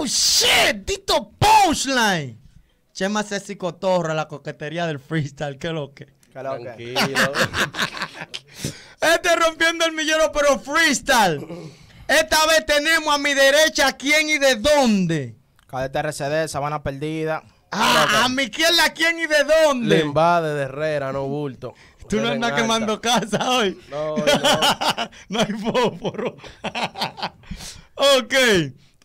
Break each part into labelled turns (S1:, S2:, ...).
S1: Oh, shit. Tito Punchline. Chema Ceci Cotorra, la coquetería del freestyle. ¿Qué lo que?
S2: Que lo que.
S3: Tranquilo.
S1: Este rompiendo el millero, pero freestyle. Esta vez tenemos a mi derecha quién y de dónde.
S2: Cadete RCD, Sabana Perdida.
S1: Ah, a mi izquierda quién y de dónde.
S3: Limbade de Herrera, no bulto.
S1: Tú no andas quemando casa hoy.
S3: No, no.
S1: no hay fósforo. ok.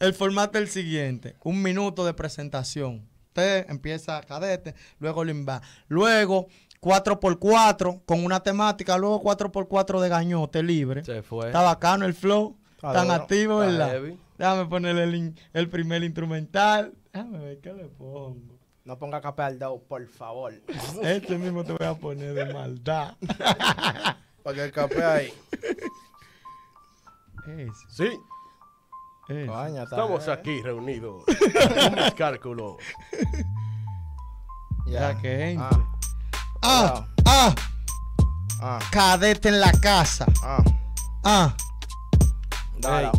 S1: El formato es el siguiente. Un minuto de presentación. Usted empieza cadete, luego limba. Luego 4x4 con una temática, luego 4x4 de gañote libre.
S3: Se fue.
S1: Está bacano el flow.
S2: Está
S1: Tan
S2: duro.
S1: activo,
S3: Está
S1: ¿verdad?
S3: heavy.
S1: Déjame ponerle el, el primer instrumental. Déjame ver qué le pongo.
S2: No ponga café al dedo, por favor.
S1: Este mismo te voy a poner de maldad.
S3: Para que el café ahí.
S1: Ese,
S3: Sí,
S2: está
S3: estamos aquí reunidos. Con mis cálculos.
S1: Ya que entre.
S2: Ah,
S1: Ah, ah,
S2: ah,
S1: cadete en la casa.
S2: ah.
S1: Ah,
S2: Dale.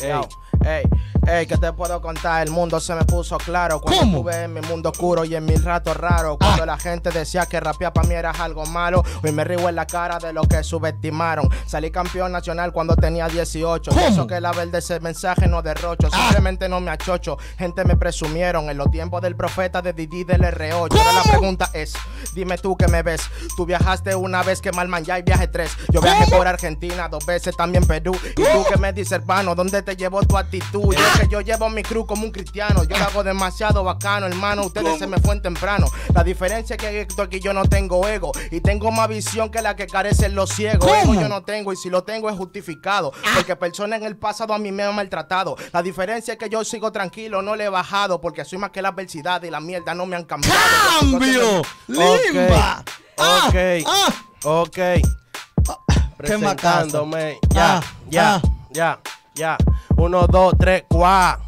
S3: Ey,
S2: Yo, Ey, ey, ¿qué te puedo contar? El mundo se me puso claro cuando
S1: ¿Cómo?
S2: estuve en mi mundo oscuro y en mis ratos raros. Cuando
S1: Ah.
S2: la gente decía que rapear para mí era algo malo. Hoy me río en la cara de lo que subestimaron. Salí campeón nacional cuando tenía 18.
S1: ¿Cómo?
S2: Eso que la verdad ese mensaje no derrocho.
S1: Ah.
S2: Simplemente no me achocho. Gente me presumieron en los tiempos del profeta de Didi del R8. Ahora la
S1: ¿Cómo?
S2: pregunta es, dime tú que me ves. Tú viajaste una vez que Malman ya y viaje tres. Yo viajé
S1: ¿Cómo?
S2: por Argentina, dos veces también Perú. Y tú que me dices, hermano, ¿dónde te llevó tu actitud? Que yo llevo mi cruz como un cristiano. Yo lo hago demasiado bacano, hermano. Ustedes se me fueron temprano. La diferencia es que esto aquí yo no tengo ego. Y tengo más visión que la que carecen los ciegos.
S1: ¿Cómo?
S2: Ego yo no tengo. Y si lo tengo es justificado. Porque personas en el pasado a mí me han maltratado. La diferencia es que yo sigo tranquilo, no le he bajado. Porque soy más que la adversidad y la mierda no me han cambiado.
S1: cambio. Limba. Ah,
S3: Ok.
S1: ah.
S3: Ok.
S1: ¿Qué más casa?
S3: Presentándome. Ya,
S1: Ah,
S3: ya,
S1: ah.
S3: ya, 1, 2, 3, 4.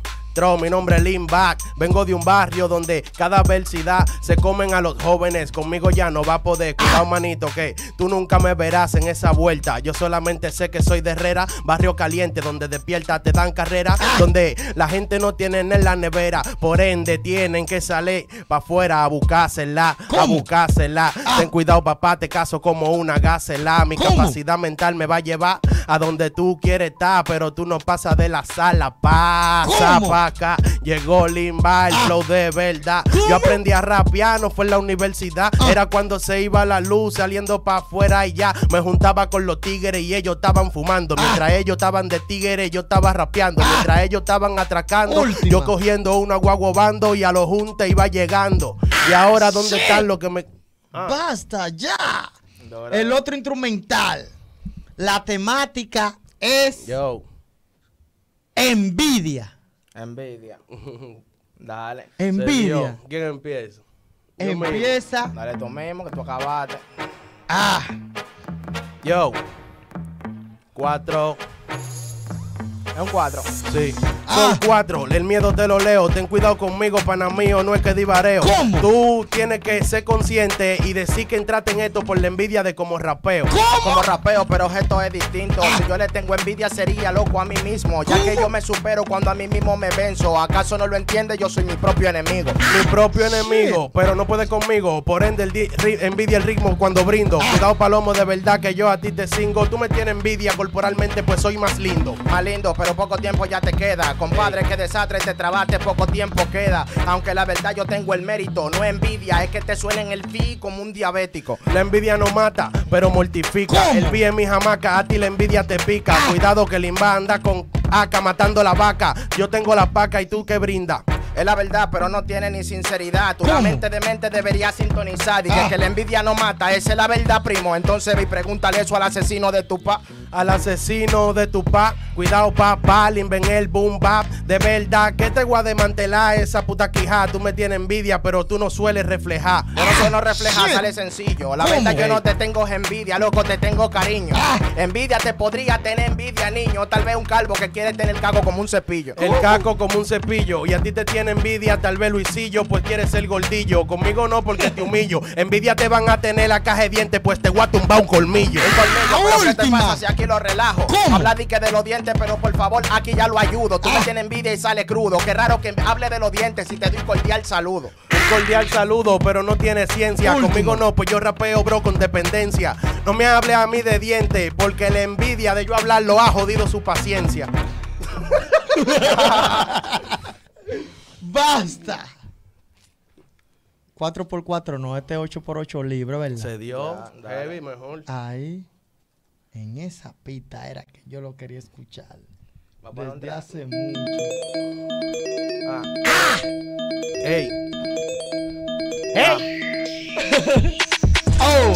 S3: Mi nombre es Limback. Vengo de un barrio donde cada adversidad se comen a los jóvenes. Conmigo ya no va a poder. Cuidado, manito, que tú nunca me verás en esa vuelta. Yo solamente sé que soy de Herrera, barrio caliente, donde despierta te dan carrera, donde la gente no tiene en la nevera. Por ende, tienen que salir para afuera a buscársela, a buscársela. Ten cuidado, papá, te caso como una gásela. Mi capacidad mental me va a llevar a donde tú quieres estar, pero tú no pasas de la sala. Pasa, pasa. Llegó Limba, el flow de verdad. Yo aprendí a rapear, no fue en la universidad.
S1: Ah.
S3: Era cuando se iba la luz saliendo para afuera y ya. Me juntaba con los tigres y ellos estaban fumando.
S1: Ah.
S3: Mientras ellos estaban de tigres, yo estaba rapeando. Mientras ellos estaban atracando,
S1: Última.
S3: yo cogiendo una guaguabando y a los juntes iba llegando. Y ahora, ¿dónde están los que me.
S1: Basta ya. El otro instrumental. La temática es
S3: Yo.
S1: envidia.
S2: Envidia. Dale.
S1: Envidia.
S3: ¿Quién empieza? Yo mismo.
S1: Empieza.
S2: Dale tú mismo que tú acabaste.
S1: Ah,
S3: Yo. Cuatro.
S2: Es un 4.
S3: Sí.
S1: Ah.
S3: Son cuatro. El miedo te lo leo. Ten cuidado conmigo, pana mío. No es que divareo.
S1: ¿Cómo?
S3: Tú tienes que ser consciente y decir que entraste en esto por la envidia de como rapeo.
S2: Como rapeo, pero esto es distinto. Si yo le tengo envidia, sería loco a mí mismo. Ya que yo me supero cuando a mí mismo me venzo. ¿Acaso no lo entiende? Yo soy mi propio enemigo.
S3: Mi propio enemigo, pero no puede conmigo. Por ende, el envidia el ritmo cuando brindo. Cuidado, palomo, de verdad que yo a ti te cingo. Tú me tienes envidia corporalmente, pues soy más lindo.
S2: Más lindo, pero poco tiempo ya te queda. Compadre, que desastre te trabaste, poco tiempo queda. Aunque la verdad yo tengo el mérito, no envidia, es que te suena en el fi como un diabético.
S3: La envidia no mata, pero mortifica.
S1: ¿Cómo?
S3: El pie en mi jamaca, a ti la envidia te pica. Cuidado que el imba anda con acá matando la vaca. Yo tengo la paca y tú que brinda.
S2: Es la verdad, pero no tiene ni sinceridad. Tu
S1: ¿Cómo?
S2: mente de mente debería sintonizar. Y
S1: Ah.
S2: que la envidia no mata, esa es la verdad, primo. Entonces vi, pregúntale eso al asesino de tu pa.
S3: Al asesino de tu pa, cuidado papá, limben el boom bap. De verdad que te voy a desmantelar esa puta quijá. Tú me tienes envidia, pero tú no sueles reflejar.
S2: Yo no sé, no refleja,
S1: Shit.
S2: sale sencillo. La verdad yo no te tengo envidia, loco, te tengo cariño.
S1: Ah.
S2: Envidia te podría tener envidia, niño. Tal vez un calvo que quiere tener el cago como un cepillo.
S3: El caco como un cepillo y a ti te tiene envidia, tal vez Luisillo, pues quieres ser gordillo. Conmigo no porque te humillo. Envidia te van a tener la caja de dientes, pues te voy a tumbar un colmillo.
S2: Un colmillo, pero ¿qué te pasa si aquí tranquilo, relajo.
S1: ¿Cómo?
S2: Habla de que de los dientes, pero por favor, aquí ya lo ayudo. Tú me tienes envidia y sale crudo. Qué raro que hable de los dientes si te doy cordial saludo.
S3: Un cordial saludo, pero no tiene ciencia.
S1: Último.
S3: Conmigo no, pues yo rapeo, bro, con dependencia. No me hable a mí de dientes, porque la envidia de yo hablar lo ha jodido su paciencia.
S1: ¡Basta! 4x4 no, este 8x8 libre, ¿verdad?
S3: Se dio, heavy, mejor.
S1: Ahí, en esa pita era que yo lo quería escuchar. Desde
S2: donde-
S1: hace mucho.
S3: Ah. Ey,
S1: ¡Oh!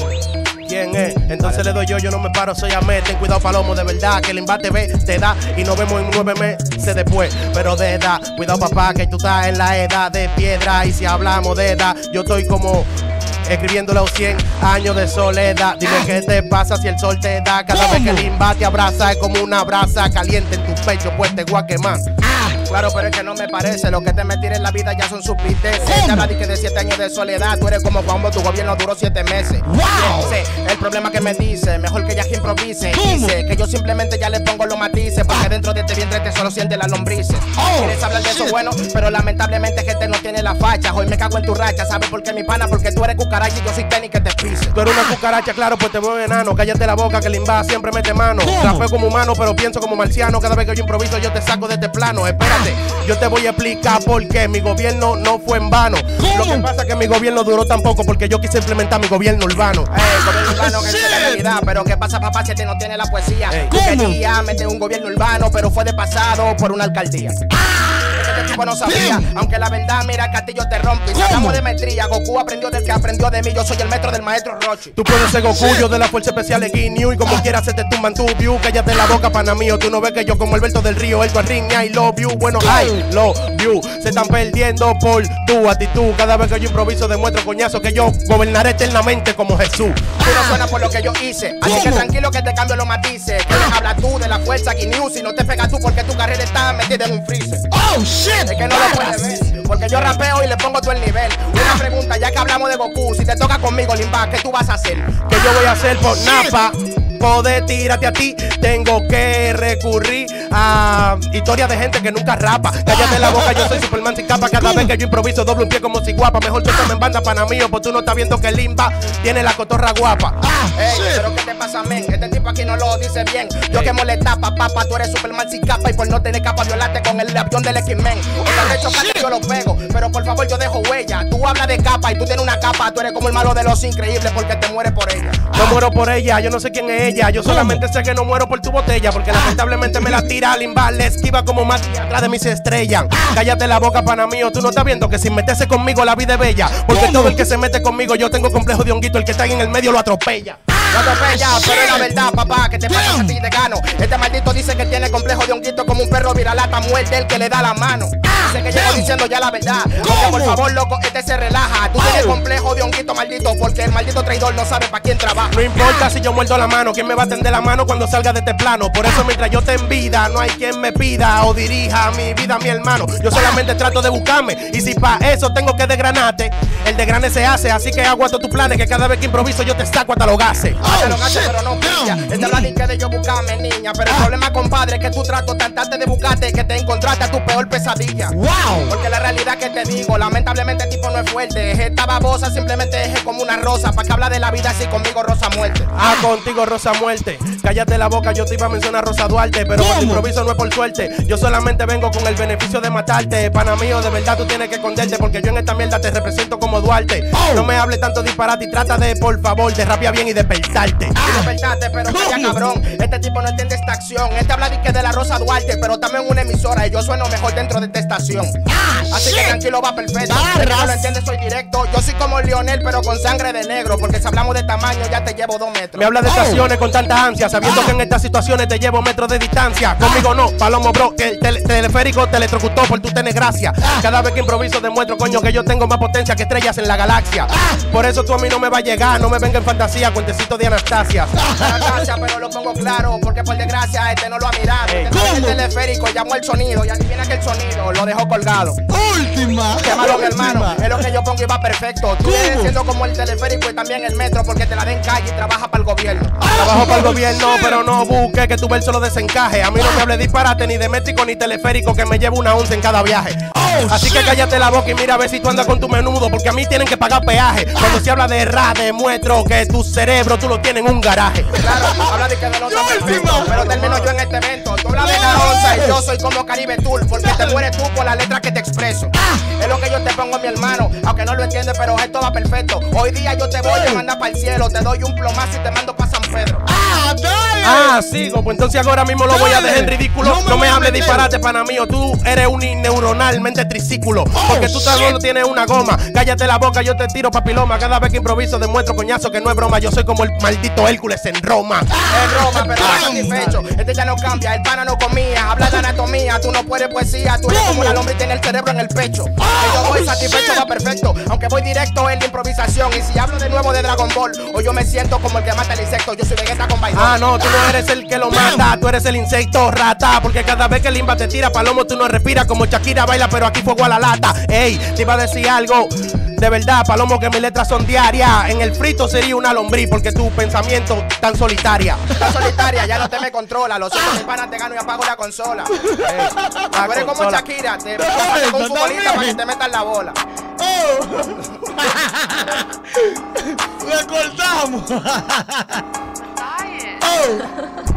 S3: ¿quién es? Entonces le doy yo, yo no me paro, soy Amé. Ten cuidado, palomo, de verdad, que el embate ve, te da y nos vemos en nueve meses después. Pero de edad, cuidado, papá, que tú estás en la edad de piedra. Y si hablamos de edad, yo estoy como. Escribiendo los 100 años de soledad. Dime qué te pasa si el sol te da. Cada vez que el te abraza, es como una brasa caliente en tu pecho, pues te voy a quemar.
S2: Claro, pero es que no me parece. Lo que te metí en la vida ya son supites.
S1: ¿Cómo?
S2: Te habla de que de siete años de soledad. Tú eres como Pombo, tu gobierno duró siete meses.
S1: ¡Wow!
S2: El problema que me dice, mejor que ya que improvise. Dice que yo simplemente ya le pongo los matices. Porque dentro de este vientre te solo siente las lombrices.
S1: Oh,
S2: Quieres hablar de eso bueno, pero lamentablemente gente no tiene la facha. Hoy me cago en tu racha. ¿Sabes por qué mi pana? Porque tú eres cucaracha y yo soy tenis que te pise.
S3: Tú eres una cucaracha, claro, pues te veo enano. Cállate la boca que el imba siempre mete mano.
S1: ¿Cómo?
S3: Rapeo como humano, pero pienso como marciano. Cada vez que yo improviso, yo te saco de este plano. Yo te voy a explicar por qué mi gobierno no fue en vano.
S1: ¿Cómo?
S3: Lo que pasa es que mi gobierno duró tan poco porque yo quise implementar mi gobierno urbano.
S2: Ey, gobierno urbano que
S1: shit.
S2: es la realidad, pero ¿qué pasa papá si este no tiene la poesía? Tú
S1: ¿Cómo?
S2: querías meter un gobierno urbano, pero fue de pasado por una alcaldía. Este tipo no sabía,
S1: Damn.
S2: aunque la verdad, mira, el castillo te rompe. Si hablamos de maestría, Goku aprendió del que aprendió de mí. Yo soy el maestro del maestro Rochi.
S3: Tú puedes ser Goku, yo de la fuerza especial de Ginyu Y como quieras se te tumban tu view Cállate la boca, pana mío Tú no ves que yo como Alberto del Río El ring, I love you Bueno, I love you Se están perdiendo por tu actitud Cada vez que yo improviso demuestro coñazo Que yo gobernaré eternamente como Jesús
S2: Tú no suenas por lo que yo hice. Así que tranquilo que te cambio los matices. Que hablas tú de la fuerza Ginyu. Si no te pegas tú porque tu carrera está metida en un freezer.
S1: ¡Oh, shit!
S2: Es que no lo puedes ver, porque yo rapeo y le pongo todo el nivel. Una pregunta, ya que hablamos de Goku, si te toca conmigo, Limba, ¿qué tú vas a hacer?
S3: Que yo voy a hacer por napa Poder tirarte a ti Tengo que recurrir a historias de gente que nunca rapa. Cállate la boca, yo soy Superman sin capa. Cada vez que yo improviso doble un pie como si guapa. Mejor suéltame en banda, pana mío Pues tú no estás viendo que limba. Tiene la cotorra guapa.
S2: Ey,
S1: shit.
S2: pero ¿qué te pasa, men? Este tipo aquí no lo dice bien. Yo que molesta, papá, tú eres Superman sin capa. Y por no tener capa violarte con el avión del X-Men. O tal vez chocarte, yo lo pego, pero por favor yo dejo huella. Tú hablas de capa y tú tienes una capa, tú eres como el malo de los increíbles porque te mueres por ella.
S3: No muero por ella, yo no sé quién es ella. Yo solamente sé que no muero por tu botella Porque lamentablemente me la tira limba Le esquiva como Mati atrás de mí se estrellan Cállate la boca, pana mío Tú no estás viendo que sin meterse conmigo la vida es bella. Porque todo el que se mete conmigo Yo tengo complejo de honguito El que está ahí en el medio lo atropella
S2: No te atropella, pero es la verdad, papá, que te pasa a ti te gano. Este maldito dice que tiene complejo de honguito como un perro viralata muerte el que le da la mano. Dice que llevo diciendo ya la verdad. Por favor, loco, este se relaja. Tú tienes complejo de honguito maldito porque el maldito traidor no sabe para quién trabaja.
S3: No importa si yo muerdo la mano, ¿quién me va a tender la mano cuando salga de este plano? Por eso mientras yo te en vida, no hay quien me pida o dirija mi vida, mi hermano. Yo solamente trato de buscarme y si pa' eso tengo que desgranarte, el desgrane se hace, así que aguanto tus planes que cada vez que improviso yo te saco hasta los gases.
S2: Lo
S1: Oh,
S2: gasto,
S1: shit.
S2: pero no pilla. Esta es la disque de yo buscarme, niña. Pero el problema, compadre, es que tú trato tratarte de buscarte que te encontraste a tu peor pesadilla.
S1: ¡Wow!
S2: Porque la realidad que te digo, lamentablemente el tipo no es fuerte. Esta babosa simplemente es como una rosa. ¿Para que habla de la vida así conmigo, rosa muerte?
S3: Ah, contigo, Rosa Muerte. Cállate la boca, yo te iba a mencionar Rosa Duarte. Pero
S1: ¿Cómo?
S3: improviso no es por suerte. Yo solamente vengo con el beneficio de matarte. Pana mío, de verdad tú tienes que esconderte. Porque yo en esta mierda te represento como Duarte.
S1: Oh.
S3: No me hable tanto disparate y trata de, por favor, de rapia bien y despertarte.
S2: Y despertaste, pero cabrón. Este tipo no entiende esta acción. Este habla de que de la Rosa Duarte, pero también una emisora. Y yo sueno mejor dentro de esta estación. Así que tranquilo, va perfecto. Si no lo entiendes, soy directo. Yo soy como Lionel, pero con sangre de negro. Porque si hablamos de tamaño, ya te llevo dos metros.
S3: Me habla de
S1: Oh.
S3: estaciones con tanta ansia, sabiendo
S1: Ah.
S3: que en estas situaciones te llevo metros de distancia. Conmigo no, palomo bro, que el tele- teleférico te electrocutó por tu tener gracia.
S1: Ah.
S3: Cada vez que improviso demuestro, coño, que yo tengo más potencia que estrellas en la galaxia.
S1: Ah.
S3: Por eso tú a mí no me va a llegar, no me venga en fantasía, cuentecito de Anastasia.
S2: Para gracia, pero lo pongo claro, porque por desgracia este no lo ha mirado. Este es el
S1: ¿Cómo?
S2: teleférico llamó el sonido y adivina que el sonido lo dejó colgado.
S1: Última.
S2: Llámalo mi hermano, es lo que yo pongo y va perfecto. Tú
S1: ¿Cómo?
S2: vienes siendo como el teleférico y también el metro, porque te la den calle y trabaja para el gobierno.
S3: Trabajo para el gobierno, pero no busque que tu verso lo desencaje. A mí no me hable disparate ni de métrico ni teleférico que me llevo una once en cada viaje.
S1: Oh,
S3: Así que
S1: shit.
S3: cállate la boca y mira a ver si tú andas con tu menudo, porque a mí tienen que pagar peaje. Cuando se habla de ra, demuestro que tu cerebro tú lo tienes en un garaje.
S2: Claro, habla de que de
S1: encima.
S2: pero termino yo en este evento. Tú hablas de la onza y yo soy como Caribe Tour, porque te mueres tú por la letra que te expreso. Es lo que yo te pongo, mi hermano, aunque no lo entiendes, pero esto va perfecto. Hoy día yo te voy a mandar para el cielo, te doy un plomazo y te mando para Pedro.
S1: Ah, dale.
S3: Ah, sigo, pues entonces ahora mismo lo voy a dejar en ridículo.
S1: No
S3: No
S1: me
S3: me,
S1: voy a
S3: hables disparate, pana mío. Tú eres un neuronalmente triciclo. porque tú solo tienes una goma. Cállate la boca, yo te tiro papiloma. Cada vez que improviso demuestro coñazo que no es broma. Yo soy como el maldito Hércules en Roma.
S2: Es Roma, pero
S1: Ah,
S2: está satisfecho. Este ya no cambia, el pana no comía. Habla de anatomía, tú no puedes poesía. Tú eres como la lombriz tiene el cerebro en el pecho. Que yo voy satisfecho,
S1: shit.
S2: va perfecto. Aunque voy directo en la improvisación. Y si hablo de nuevo de Dragon Ball, o yo me siento como el que mata el insecto. Yo soy Vegeta con Baidón.
S3: Ah, no, tú no eres el que lo mata, tú eres el insecto rata. Porque cada vez que Limba te tira palomo, tú no respiras como Shakira baila, pero aquí fuego a la lata. Ey, te iba a decir algo. De verdad, palomo, que mis letras son diarias. En el frito sería una lombriz, porque tu pensamiento tan solitaria.
S2: Está solitaria, ya no te me controla. Los otros mi pana te gano y apago la consola.
S3: Ey,
S2: Tú eres como. Shakira, te
S1: Ey,
S2: con un futbolista para que te metan la bola.
S1: Le cortamos.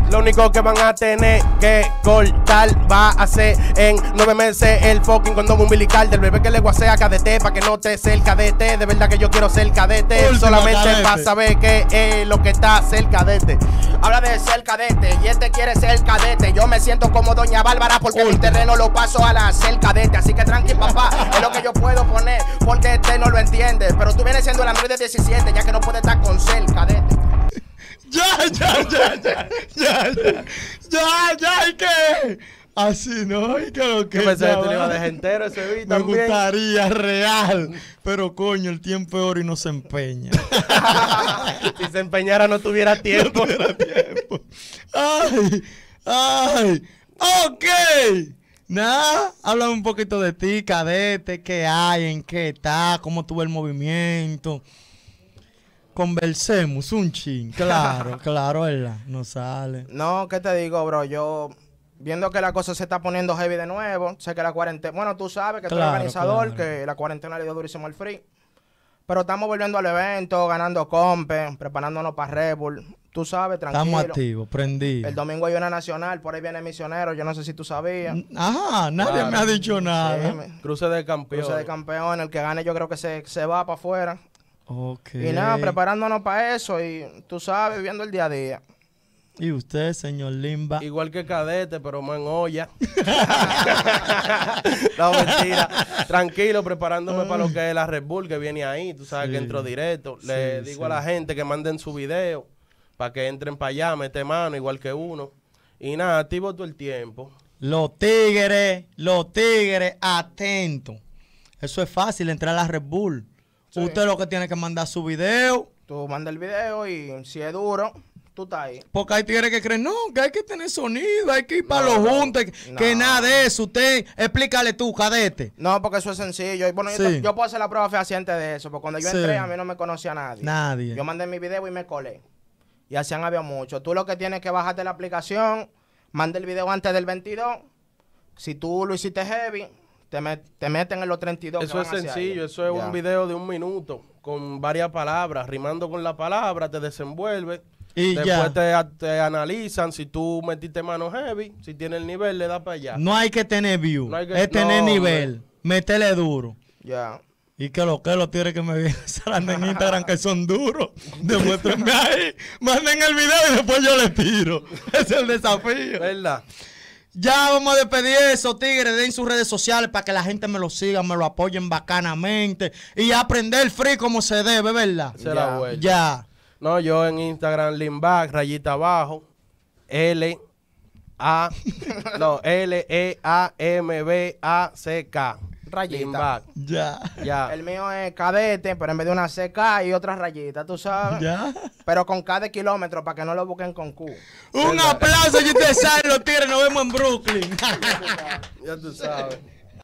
S3: Lo único que van a tener que cortar va a ser en nueve meses el fucking condón umbilical del bebé que le guasea a cadete para que no te sea el cadete. De verdad que yo quiero ser cadete.
S1: Última,
S3: solamente para saber qué es lo que está ser cadete.
S2: Habla de ser cadete y este quiere ser cadete. Yo me siento como Doña Bárbara porque mi terreno lo paso a la ser cadete. Así que tranqui, papá, es lo que yo puedo poner porque este no lo entiende. Pero tú vienes siendo el Android de 17 ya que no puedes estar con ser cadete.
S1: Ya, ya, ya, ya, ya, ya, ya, ya, ¿y qué? Así no, ¿y que
S3: Yo pensé que
S1: ya
S3: te lo iba a
S1: va?
S3: dejar entero ese beat
S1: Me
S3: también.
S1: gustaría, real. Pero coño, el tiempo es oro y no se empeña.
S3: si se empeñara no tuviera tiempo.
S1: tiempo. Ay, ay. Ok. Nada, háblame un poquito de ti, cadete, qué hay, en qué está, cómo tuvo el movimiento. Conversemos un chin, claro, claro, ¿verdad? No sale.
S2: No, ¿qué te digo, bro? Yo viendo que la cosa se está poniendo heavy de nuevo, sé que la cuarentena, bueno, tú sabes que tú eres
S1: Claro,
S2: organizador,
S1: claro.
S2: que la cuarentena le dio durísimo al free. Pero estamos volviendo al evento, ganando compe, preparándonos para Red Bull. Tú sabes, tranquilo.
S1: Estamos activos, prendidos.
S2: El domingo hay una nacional, por ahí viene misionero, yo no sé si tú sabías.
S1: Ajá, nadie
S3: Claro.
S1: me ha dicho nada.
S2: Sí, me-
S3: Cruce de campeón.
S2: Cruce de campeón, el que gane yo creo que se, se va para afuera.
S1: Ok.
S2: Y nada, preparándonos para eso y tú sabes, viviendo el día a día.
S1: ¿Y usted, señor Limba?
S3: Igual que cadete, pero más en olla. no, mentira. Tranquilo, preparándome para lo que es la Red Bull que viene ahí. Tú sabes
S1: Sí.
S3: que entro directo. Le digo
S1: sí.
S3: a la gente que manden su video para que entren para allá, mete mano igual que uno. Y nada, activo todo el tiempo.
S1: Los tigres, los tigres, atentos. Eso es fácil, entrar a la Red Bull.
S2: Sí.
S1: Usted lo que tiene que mandar su video.
S2: Tú mandas el video y si es duro, tú estás ahí.
S1: Porque hay tigres que creen, no, que hay que tener sonido, hay que ir para
S2: No,
S1: los juntos, que-
S2: no.
S1: que nada de eso. Usted, explícale tú, cadete.
S2: No, porque eso es sencillo. Bueno, yo,
S1: Sí.
S2: te- yo puedo hacer la prueba fehaciente de eso, porque cuando yo
S1: Sí.
S2: entré a mí no me conocía nadie.
S1: Nadie.
S2: Yo mandé mi video y me colé. Y así han habido muchos. Tú lo que tienes que bajarte la aplicación, manda el video antes del 22. Si tú lo hiciste heavy, te, met- te meten en los 32. que
S3: Eso es sencillo, eso es un video de un minuto con varias palabras, rimando con la palabra, te desenvuelve.
S1: Y
S3: Después
S1: ya.
S3: te, te analizan si tú metiste mano heavy, si tiene el nivel, le da para allá.
S1: No hay que tener view,
S3: No hay que-
S1: es tener
S3: no,
S1: nivel. Métele duro.
S2: Ya.
S1: Y que lo que los tigres que me vienen salando en Instagram que son duros. Demuéstrenme ahí. Manden el video y después yo les tiro. Ese es el desafío.
S3: ¿Verdad?
S1: Ya vamos a despedir eso, tigres. Den sus redes sociales para que la gente me lo siga, me lo apoyen bacanamente. Y aprender free como se debe, ¿verdad?
S3: Es la
S2: Ya.
S1: Ya.
S3: No, yo en Instagram, Limback, rayita abajo, L, A, no, L, E, A, M, B, A, C, K.
S2: Rayita.
S3: Limback,
S1: Ya.
S3: ya.
S2: El mío es cadete, pero en vez de una CK y otra rayita, tú sabes.
S1: Ya.
S2: Pero con cada kilómetro para que no lo busquen con Q.
S1: Un aplauso y ustedes saben los tigres. Nos vemos en Brooklyn.
S3: Ya tú sabes.